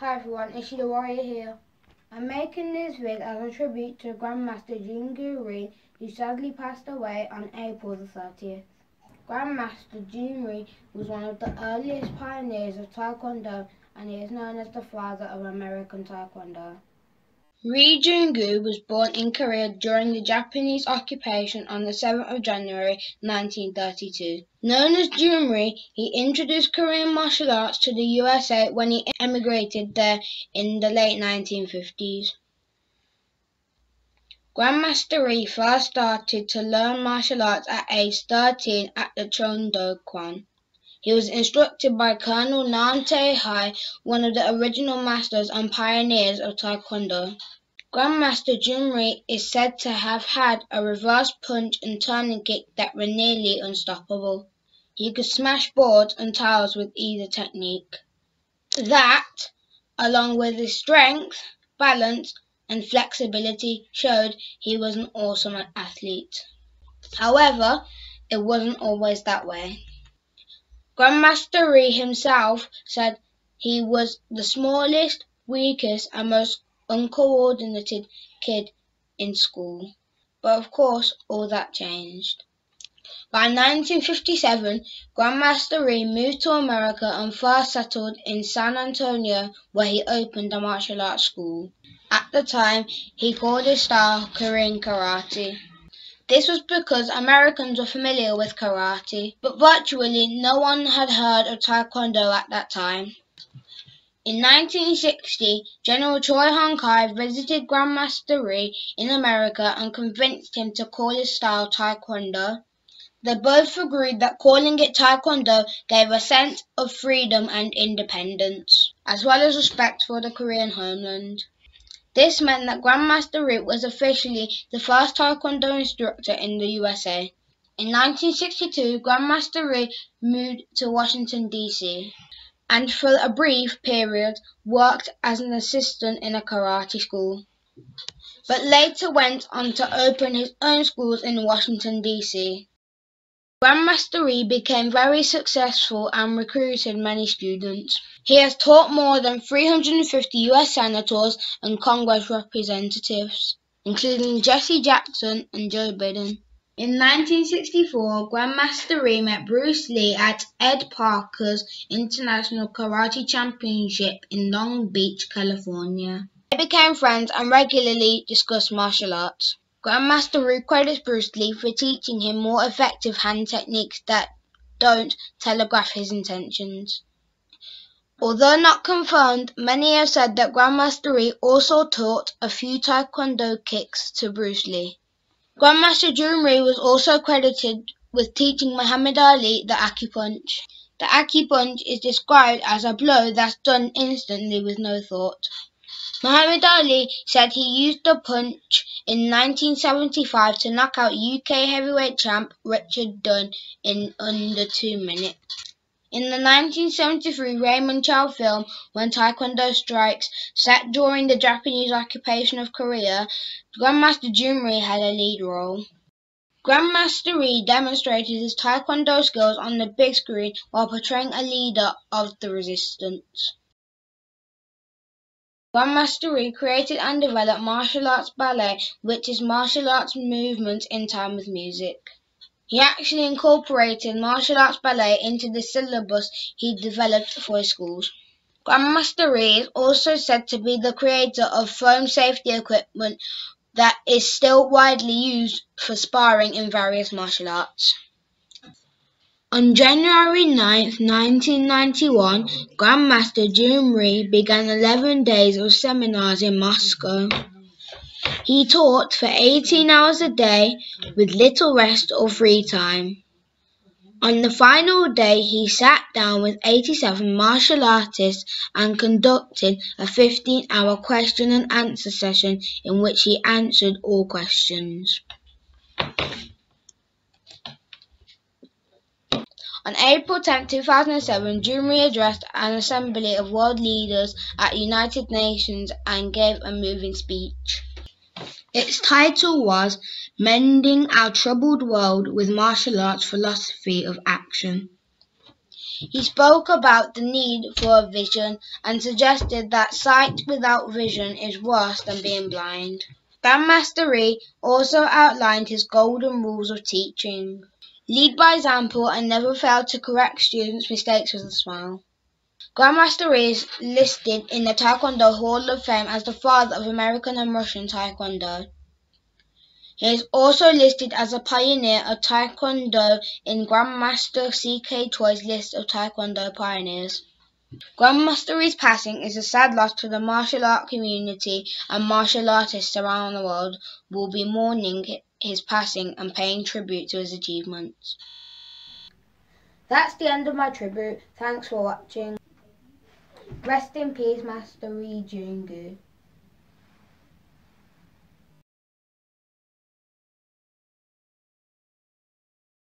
Hi everyone, Ishy Da Warrior here. I'm making this vid as a tribute to Grandmaster Jhoon Rhee, who sadly passed away on April the 30th. Grandmaster Jhoon Rhee was one of the earliest pioneers of Taekwondo and he is known as the father of American Taekwondo. Rhee Jhoon-Goo was born in Korea during the Japanese occupation on the 7th of January 1932. Known as Rhee, he introduced Korean martial arts to the USA when he emigrated there in the late 1950s. Grandmaster Rhee first started to learn martial arts at age 13 at the Chung Do Kwan. He was instructed by Colonel Nam Tae Hi, one of the original masters and pioneers of Taekwondo. Grandmaster Jhoon Rhee is said to have had a reverse punch and turning kick that were nearly unstoppable. He could smash boards and tiles with either technique. That, along with his strength, balance, and flexibility, showed he was an awesome athlete. However, it wasn't always that way. Grandmaster Rhee himself said he was the smallest, weakest, and most uncoordinated kid in school. But of course, all that changed. By 1957, Grandmaster Rhee moved to America and first settled in San Antonio, where he opened a martial arts school. At the time, he called his style Korean Karate. This was because Americans were familiar with karate, but virtually no one had heard of taekwondo at that time. In 1960, General Choi Hong Kai visited Grandmaster Rhee in America and convinced him to call his style taekwondo. They both agreed that calling it taekwondo gave a sense of freedom and independence, as well as respect for the Korean homeland. This meant that Grandmaster Rhee was officially the first Taekwondo instructor in the USA. In 1962, Grandmaster Rhee moved to Washington, D.C., and for a brief period worked as an assistant in a karate school, but later went on to open his own schools in Washington, D.C. Grandmaster Rhee became very successful and recruited many students. He has taught more than 350 US senators and Congress representatives, including Jesse Jackson and Joe Biden. In 1964, Grandmaster Rhee met Bruce Lee at Ed Parker's International Karate Championship in Long Beach, California. They became friends and regularly discussed martial arts. Grandmaster Rhee credits Bruce Lee for teaching him more effective hand techniques that don't telegraph his intentions. Although not confirmed, many have said that Grandmaster Rhee also taught a few Taekwondo kicks to Bruce Lee. Grandmaster Rhee was also credited with teaching Muhammad Ali the acupunch. The acupunch is described as a blow that's done instantly with no thought. Muhammad Ali said he used the punch in 1975 to knock out UK heavyweight champ Richard Dunn in under two minutes. In the 1973 Raymond Chow film When Taekwondo Strikes, set during the Japanese occupation of Korea, Grandmaster Rhee had a lead role. Grandmaster Rhee demonstrated his Taekwondo skills on the big screen while portraying a leader of the resistance. Grandmaster Rhee created and developed martial arts ballet, which is martial arts movement in time with music. He actually incorporated martial arts ballet into the syllabus he developed for his schools. Grandmaster Rhee is also said to be the creator of foam safety equipment that is still widely used for sparring in various martial arts. On January 9, 1991, Grandmaster Jhoon Rhee began 11 days of seminars in Moscow. He taught for 18 hours a day with little rest or free time. On the final day he sat down with 87 martial artists and conducted a 15-hour question and answer session in which he answered all questions. On April 10, 2007, Jhoon Rhee addressed an assembly of world leaders at United Nations and gave a moving speech. Its title was "Mending Our Troubled World with Martial Arts Philosophy of Action". He spoke about the need for a vision and suggested that sight without vision is worse than being blind. Grandmaster Rhee also outlined his golden rules of teaching. Lead by example and never fail to correct students' mistakes with a smile. Grandmaster is listed in the Taekwondo Hall of Fame as the father of American and Russian Taekwondo. He is also listed as a pioneer of Taekwondo in Grandmaster C.K. Choi's list of Taekwondo pioneers. Grandmaster Rhee's passing is a sad loss to the martial art community and martial artists around the world will be mourning his passing and paying tribute to his achievements. That's the end of my tribute. Thanks for watching. Rest in peace, Master Rhee Jhoon-Goo.